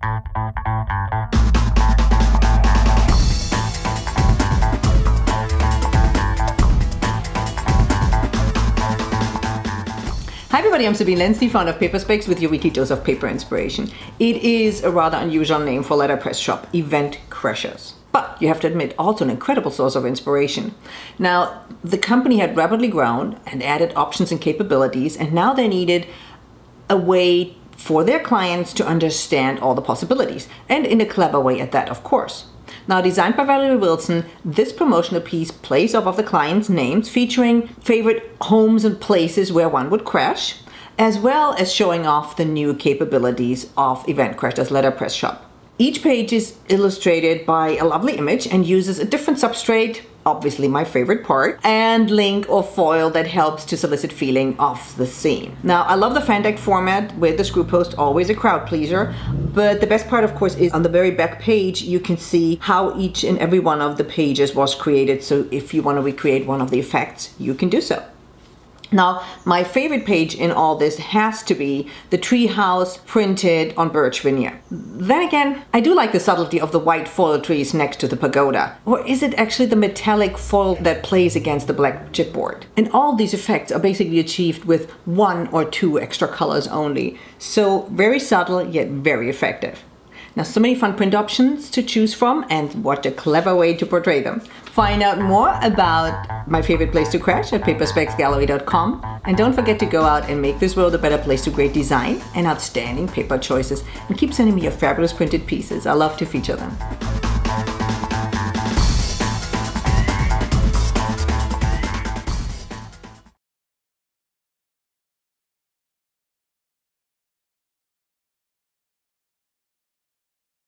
Hi everybody, I'm Sabine Lenz, founder of Paper Paperspecs with your weekly dose of paper inspiration. It is a rather unusual name for letterpress shop, Event Crashers. But you have to admit, also an incredible source of inspiration. Now, the company had rapidly grown and added options and capabilities, and now they needed a way for their clients to understand all the possibilities, and in a clever way at that, of course. Now, designed by Valerie Wilson, this promotional piece plays off of the client's names, featuring favorite homes and places where one would crash, as well as showing off the new capabilities of Event Crashers letterpress shop. Each page is illustrated by a lovely image and uses a different substrate, obviously my favorite part, and link or foil that helps to solicit feeling of the scene. Now, I love the fan format with the screw post, always a crowd pleaser, but the best part, of course, is on the very back page, you can see how each and every one of the pages was created. So if you want to recreate one of the effects, you can do so. Now, my favorite page in all this has to be the treehouse printed on birch veneer. Then again, I do like the subtlety of the white foil trees next to the pagoda. Or is it actually the metallic foil that plays against the black chipboard? And all these effects are basically achieved with one or two extra colors only. So very subtle, yet very effective. Now, so many fun print options to choose from, and what a clever way to portray them. Find out more about my favorite place to crash at paperspecsgallery.com. And don't forget to go out and make this world a better place through great design and outstanding paper choices. And keep sending me your fabulous printed pieces. I love to feature them.